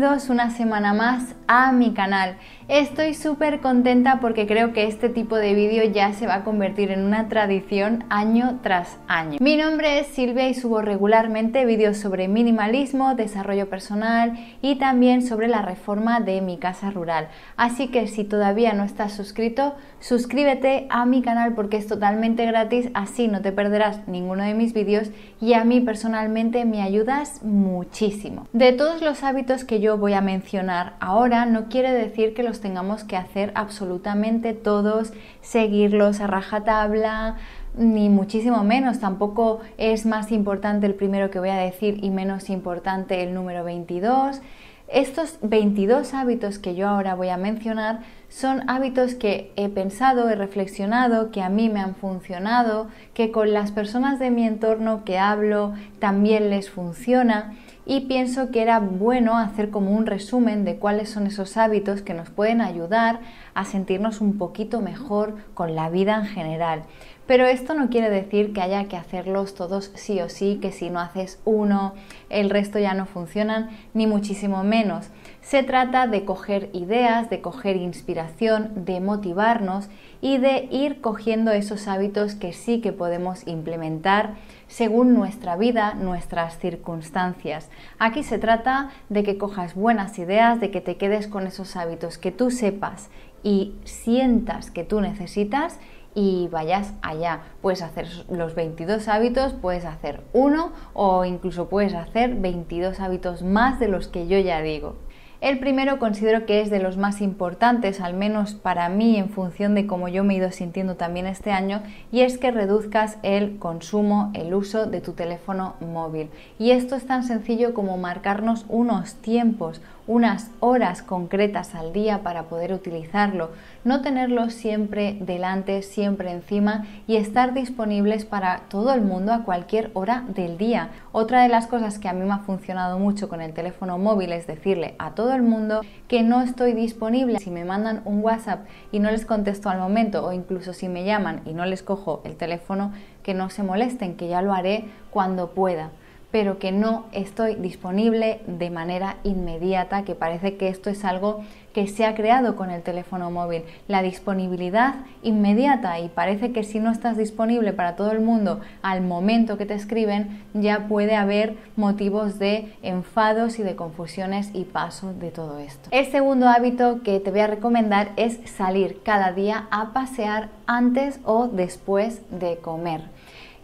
Una semana más a mi canal. Estoy súper contenta porque creo que este tipo de vídeo ya se va a convertir en una tradición año tras año. Mi nombre es Silvia y subo regularmente vídeos sobre minimalismo, desarrollo personal y también sobre la reforma de mi casa rural. Así que si todavía no estás suscrito, suscríbete a mi canal porque es totalmente gratis, así no te perderás ninguno de mis vídeos y a mí personalmente me ayudas muchísimo. De todos los hábitos que yo voy a mencionar ahora, no quiere decir que los tengamos que hacer absolutamente todos, seguirlos a rajatabla, ni muchísimo menos. Tampoco es más importante el primero que voy a decir y menos importante el número 22. Estos 22 hábitos que yo ahora voy a mencionar son hábitos que he pensado, he reflexionado, que a mí me han funcionado, que con las personas de mi entorno que hablo también les funciona y pienso que era bueno hacer como un resumen de cuáles son esos hábitos que nos pueden ayudar a sentirnos un poquito mejor con la vida en general. Pero esto no quiere decir que haya que hacerlos todos sí o sí, que si no haces uno, el resto ya no funcionan, ni muchísimo menos. Se trata de coger ideas, de coger inspiración, de motivarnos y de ir cogiendo esos hábitos que sí que podemos implementar según nuestra vida, nuestras circunstancias. Aquí se trata de que cojas buenas ideas, de que te quedes con esos hábitos que tú sepas y sientas que tú necesitas y vayas allá. Puedes hacer los 22 hábitos, puedes hacer uno o incluso puedes hacer 22 hábitos más de los que yo ya digo. El primero considero que es de los más importantes, al menos para mí en función de cómo yo me he ido sintiendo también este año, y es que reduzcas el consumo, el uso de tu teléfono móvil. Y esto es tan sencillo como marcarnos unos tiempos, unas horas concretas al día para poder utilizarlo, no tenerlo siempre delante, siempre encima y estar disponibles para todo el mundo a cualquier hora del día. Otra de las cosas que a mí me ha funcionado mucho con el teléfono móvil es decirle a todo el mundo que no estoy disponible. Si me mandan un WhatsApp y no les contesto al momento o incluso si me llaman y no les cojo el teléfono, que no se molesten, que ya lo haré cuando pueda pero que no estoy disponible de manera inmediata, que parece que esto es algo que se ha creado con el teléfono móvil, la disponibilidad inmediata y parece que si no estás disponible para todo el mundo al momento que te escriben, ya puede haber motivos de enfados y de confusiones y paso de todo esto. El segundo hábito que te voy a recomendar es salir cada día a pasear antes o después de comer.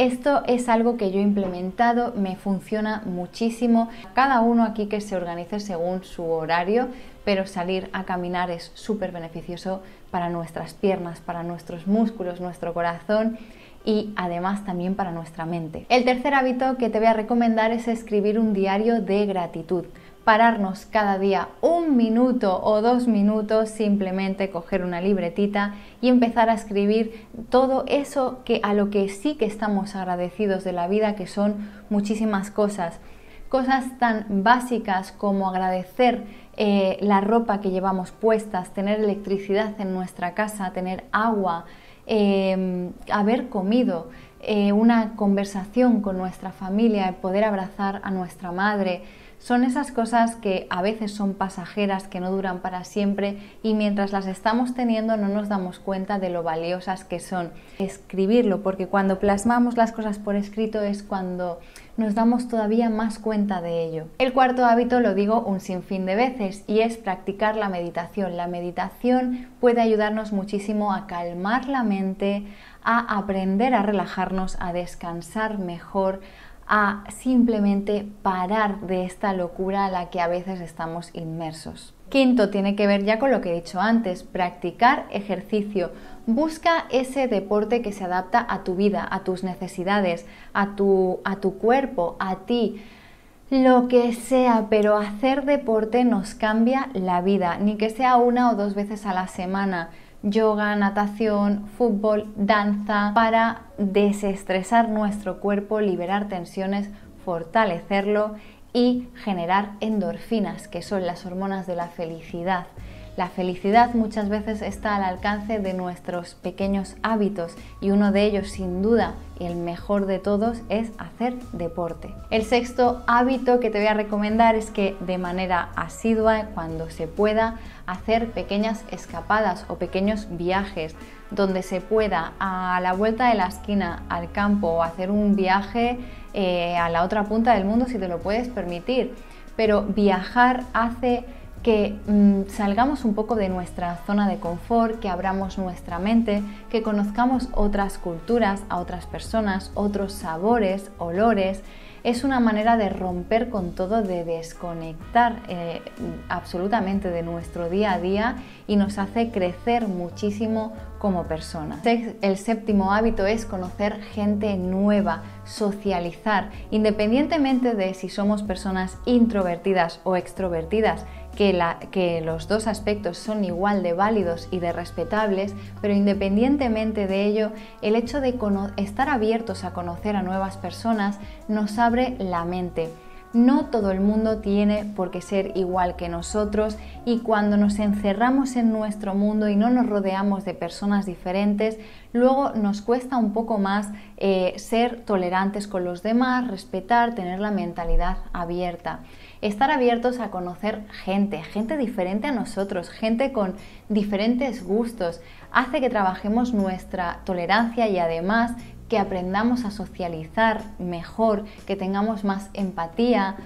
Esto es algo que yo he implementado, me funciona muchísimo. Cada uno aquí que se organice según su horario, pero salir a caminar es súper beneficioso para nuestras piernas, para nuestros músculos, nuestro corazón y además también para nuestra mente. El tercer hábito que te voy a recomendar es escribir un diario de gratitud pararnos cada día un minuto o dos minutos, simplemente coger una libretita y empezar a escribir todo eso que a lo que sí que estamos agradecidos de la vida, que son muchísimas cosas. Cosas tan básicas como agradecer eh, la ropa que llevamos puestas, tener electricidad en nuestra casa, tener agua, em, haber comido, eh, una conversación con nuestra familia, poder abrazar a nuestra madre, son esas cosas que a veces son pasajeras, que no duran para siempre y mientras las estamos teniendo no nos damos cuenta de lo valiosas que son. Escribirlo, porque cuando plasmamos las cosas por escrito es cuando nos damos todavía más cuenta de ello. El cuarto hábito lo digo un sinfín de veces y es practicar la meditación. La meditación puede ayudarnos muchísimo a calmar la mente, a aprender a relajarnos, a descansar mejor, a simplemente parar de esta locura a la que a veces estamos inmersos. Quinto, tiene que ver ya con lo que he dicho antes, practicar ejercicio. Busca ese deporte que se adapta a tu vida, a tus necesidades, a tu, a tu cuerpo, a ti lo que sea, pero hacer deporte nos cambia la vida, ni que sea una o dos veces a la semana yoga, natación, fútbol, danza, para desestresar nuestro cuerpo, liberar tensiones, fortalecerlo y generar endorfinas, que son las hormonas de la felicidad. La felicidad muchas veces está al alcance de nuestros pequeños hábitos y uno de ellos sin duda y el mejor de todos es hacer deporte. El sexto hábito que te voy a recomendar es que de manera asidua, cuando se pueda, hacer pequeñas escapadas o pequeños viajes donde se pueda a la vuelta de la esquina al campo o hacer un viaje eh, a la otra punta del mundo si te lo puedes permitir. Pero viajar hace que mm, salgamos un poco de nuestra zona de confort, que abramos nuestra mente, que conozcamos otras culturas, a otras personas, otros sabores, olores. Es una manera de romper con todo, de desconectar eh, absolutamente de nuestro día a día y nos hace crecer muchísimo como personas. El séptimo hábito es conocer gente nueva, socializar, independientemente de si somos personas introvertidas o extrovertidas que, los dos aspectos son igual de válidos y de respetables, pero independientemente de ello, el hecho de estar abiertos a conocer a nuevas personas nos abre la mente. No todo el mundo tiene por qué ser igual que nosotros y cuando nos encerramos en nuestro mundo y no nos rodeamos de personas diferentes, luego nos cuesta un poco más eh, ser tolerantes con los demás, respetar, tener la mentalidad abierta estar abiertos a conocer gente, gente diferente a nosotros, gente con diferentes gustos, hace que trabajemos nuestra tolerancia y además que aprendamos a socializar mejor, que tengamos más empatía.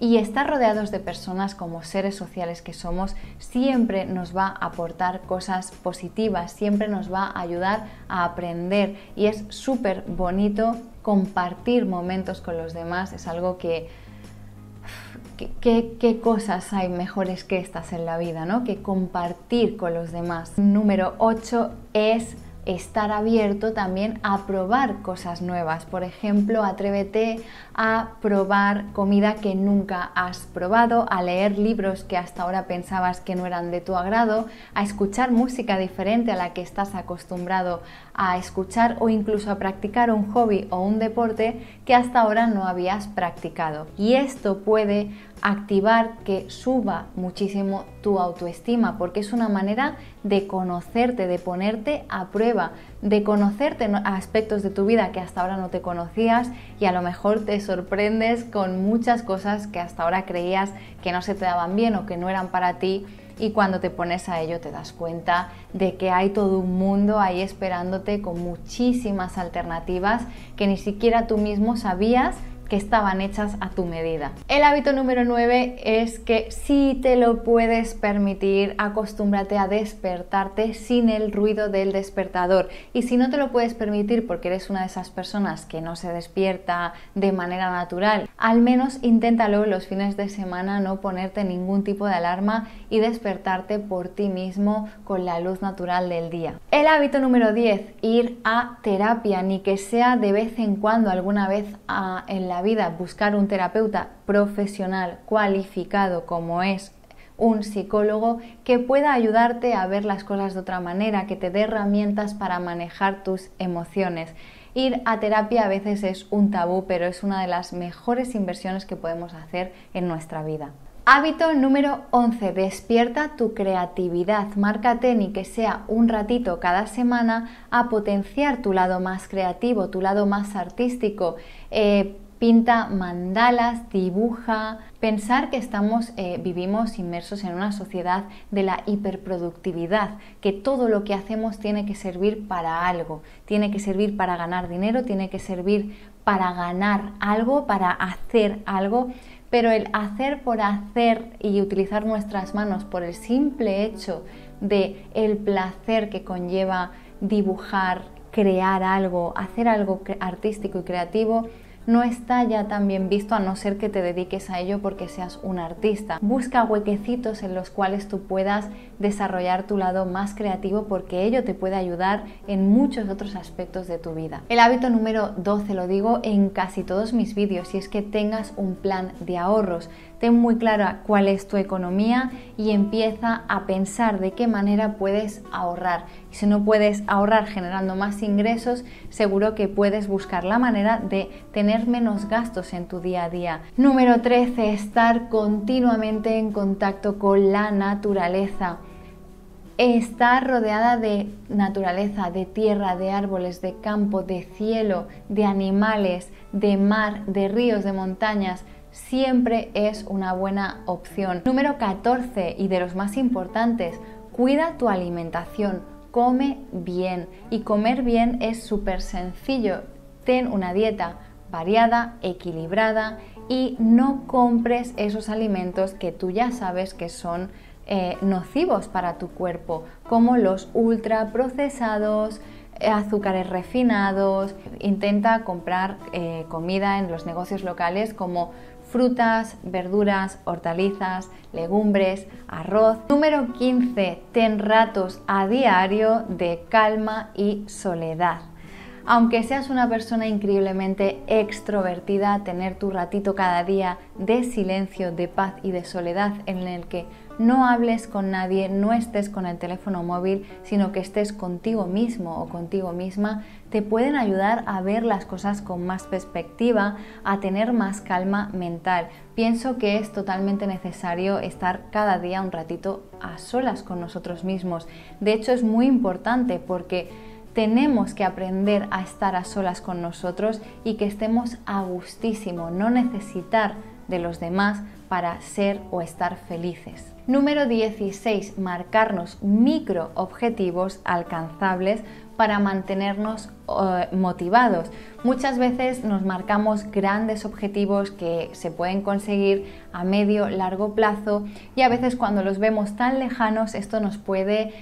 Y estar rodeados de personas como seres sociales que somos siempre nos va a aportar cosas positivas, siempre nos va a ayudar a aprender y es súper bonito compartir momentos con los demás, es algo que ¿Qué, cosas hay mejores que estas en la vida, ¿no? Que compartir con los demás. Número 8 es estar abierto también a probar cosas nuevas. Por ejemplo, atrévete a probar comida que nunca has probado, a leer libros que hasta ahora pensabas que no eran de tu agrado, a escuchar música diferente a la que estás acostumbrado a escuchar o incluso a practicar un hobby o un deporte que hasta ahora no habías practicado. Y esto puede activar que suba muchísimo tu autoestima, porque es una manera de conocerte, de ponerte a prueba, de conocerte aspectos de tu vida que hasta ahora no te conocías y a lo mejor te sorprendes con muchas cosas que hasta ahora creías que no se te daban bien o que no eran para ti y cuando te pones a ello te das cuenta de que hay todo un mundo ahí esperándote con muchísimas alternativas que ni siquiera tú mismo sabías que estaban hechas a tu medida. El hábito número 9 es que si te lo puedes permitir, acostúmbrate a despertarte sin el ruido del despertador. Y si no te lo puedes permitir porque eres una de esas personas que no se despierta de manera natural, al menos inténtalo los fines de semana no ponerte ningún tipo de alarma y despertarte por ti mismo con la luz natural del día. El hábito número 10, ir a terapia, ni que sea de vez en cuando, alguna vez ah, en la vida buscar un terapeuta profesional cualificado como es un psicólogo que pueda ayudarte a ver las cosas de otra manera, que te dé herramientas para manejar tus emociones. Ir a terapia a veces es un tabú, pero es una de las mejores inversiones que podemos hacer en nuestra vida. Hábito número 11. Despierta tu creatividad. Márcate ni que sea un ratito cada semana a potenciar tu lado más creativo, tu lado más artístico. Eh, pinta mandalas, dibuja. Pensar que estamos, eh, vivimos inmersos en una sociedad de la hiperproductividad, que todo lo que hacemos tiene que servir para algo, tiene que servir para ganar dinero, tiene que servir para ganar algo, para hacer algo, pero el hacer por hacer y utilizar nuestras manos por el simple hecho de el placer que conlleva dibujar, crear algo, hacer algo artístico y creativo, no está ya tan bien visto a no ser que te dediques a ello porque seas un artista. Busca huequecitos en los cuales tú puedas desarrollar tu lado más creativo porque ello te puede ayudar en muchos otros aspectos de tu vida. El hábito número 12 lo digo en casi todos mis vídeos y es que tengas un plan de ahorros. Ten muy clara cuál es tu economía y empieza a pensar de qué manera puedes ahorrar. Y si no puedes ahorrar generando más ingresos, seguro que puedes buscar la manera de tener menos gastos en tu día a día. Número 13, estar continuamente en contacto con la naturaleza estar rodeada de naturaleza, de tierra, de árboles, de campo, de cielo, de animales, de mar, de ríos, de montañas, siempre es una buena opción. Número 14 y de los más importantes, cuida tu alimentación, come bien. Y comer bien es súper sencillo. Ten una dieta variada, equilibrada y no compres esos alimentos que tú ya sabes que son eh, nocivos para tu cuerpo, como los ultraprocesados, eh, azúcares refinados. Intenta comprar eh, comida en los negocios locales como frutas, verduras, hortalizas, legumbres, arroz. Número 15. Ten ratos a diario de calma y soledad. Aunque seas una persona increíblemente extrovertida, tener tu ratito cada día de silencio, de paz y de soledad en el que no hables con nadie, no estés con el teléfono móvil, sino que estés contigo mismo o contigo misma, te pueden ayudar a ver las cosas con más perspectiva, a tener más calma mental. Pienso que es totalmente necesario estar cada día un ratito a solas con nosotros mismos. De hecho, es muy importante porque tenemos que aprender a estar a solas con nosotros y que estemos a gustísimo, no necesitar de los demás para ser o estar felices. Número 16. Marcarnos micro objetivos alcanzables para mantenernos eh, motivados. Muchas veces nos marcamos grandes objetivos que se pueden conseguir a medio, largo plazo y a veces cuando los vemos tan lejanos esto nos puede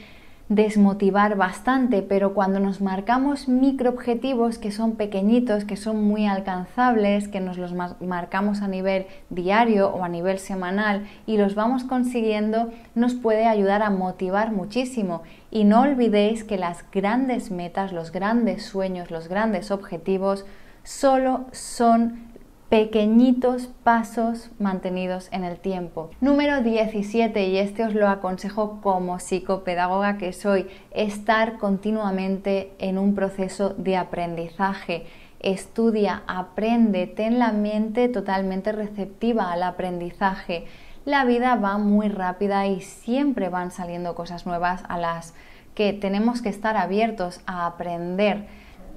desmotivar bastante, pero cuando nos marcamos microobjetivos que son pequeñitos, que son muy alcanzables, que nos los marcamos a nivel diario o a nivel semanal y los vamos consiguiendo, nos puede ayudar a motivar muchísimo. Y no olvidéis que las grandes metas, los grandes sueños, los grandes objetivos solo son pequeñitos pasos mantenidos en el tiempo. Número 17, y este os lo aconsejo como psicopedagoga que soy, estar continuamente en un proceso de aprendizaje. Estudia, aprende, ten la mente totalmente receptiva al aprendizaje. La vida va muy rápida y siempre van saliendo cosas nuevas a las que tenemos que estar abiertos a aprender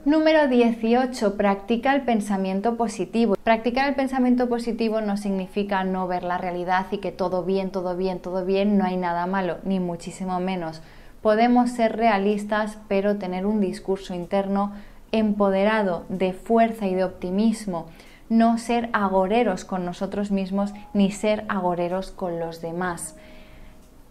Número 18. Practica el pensamiento positivo. Practicar el pensamiento positivo no significa no ver la realidad y que todo bien, todo bien, todo bien, no hay nada malo, ni muchísimo menos. Podemos ser realistas, pero tener un discurso interno empoderado de fuerza y de optimismo. No ser agoreros con nosotros mismos ni ser agoreros con los demás.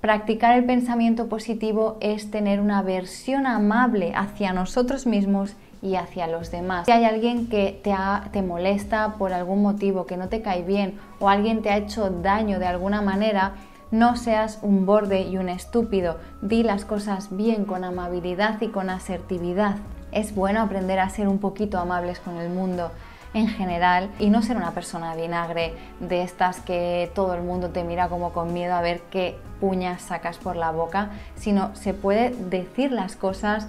Practicar el pensamiento positivo es tener una versión amable hacia nosotros mismos y hacia los demás. Si hay alguien que te, te molesta por algún motivo, que no te cae bien o alguien te ha hecho daño de alguna manera, no seas un borde y un estúpido. Di las cosas bien, con amabilidad y con asertividad. Es bueno aprender a ser un poquito amables con el mundo en general y no ser una persona vinagre de estas que todo el mundo te mira como con miedo a ver qué puñas sacas por la boca, sino se puede decir las cosas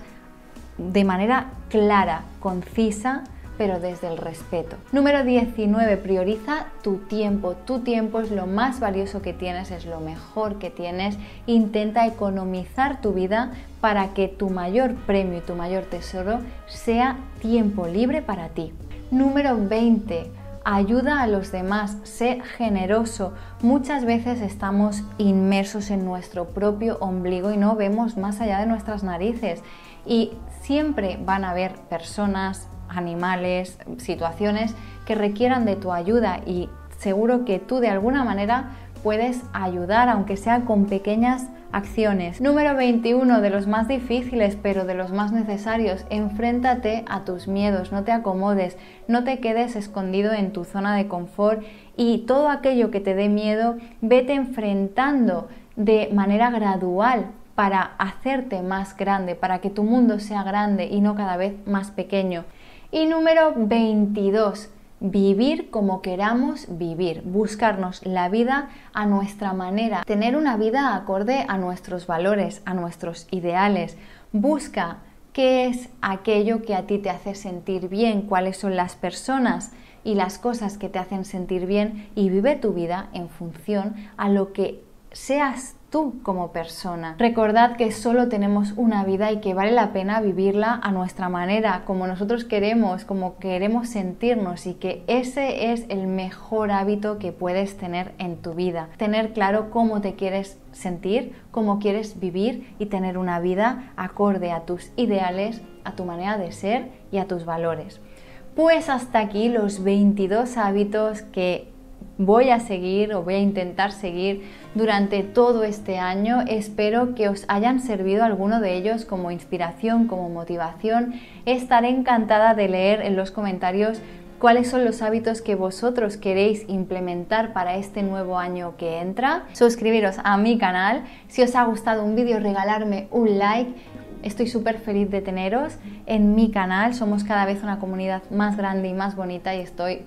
de manera clara, concisa, pero desde el respeto. Número 19. Prioriza tu tiempo. Tu tiempo es lo más valioso que tienes, es lo mejor que tienes. Intenta economizar tu vida para que tu mayor premio y tu mayor tesoro sea tiempo libre para ti. Número 20. Ayuda a los demás, sé generoso. Muchas veces estamos inmersos en nuestro propio ombligo y no vemos más allá de nuestras narices y siempre van a haber personas, animales, situaciones que requieran de tu ayuda y seguro que tú de alguna manera puedes ayudar, aunque sea con pequeñas acciones. Número 21, de los más difíciles, pero de los más necesarios, enfréntate a tus miedos, no te acomodes, no te quedes escondido en tu zona de confort y todo aquello que te dé miedo, vete enfrentando de manera gradual para hacerte más grande, para que tu mundo sea grande y no cada vez más pequeño. Y número 22, vivir como queramos vivir, buscarnos la vida a nuestra manera, tener una vida acorde a nuestros valores, a nuestros ideales. Busca qué es aquello que a ti te hace sentir bien, cuáles son las personas y las cosas que te hacen sentir bien y vive tu vida en función a lo que seas tú como persona. Recordad que solo tenemos una vida y que vale la pena vivirla a nuestra manera, como nosotros queremos, como queremos sentirnos y que ese es el mejor hábito que puedes tener en tu vida. Tener claro cómo te quieres sentir, cómo quieres vivir y tener una vida acorde a tus ideales, a tu manera de ser y a tus valores. Pues hasta aquí los 22 hábitos que voy a seguir o voy a intentar seguir durante todo este año. Espero que os hayan servido alguno de ellos como inspiración, como motivación. Estaré encantada de leer en los comentarios cuáles son los hábitos que vosotros queréis implementar para este nuevo año que entra. Suscribiros a mi canal. Si os ha gustado un vídeo, regalarme un like. Estoy súper feliz de teneros en mi canal. Somos cada vez una comunidad más grande y más bonita y estoy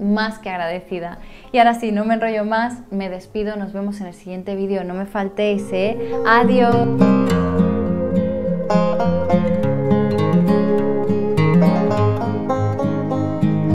más que agradecida. Y ahora sí, no me enrollo más, me despido, nos vemos en el siguiente vídeo, no me faltéis. Adiós.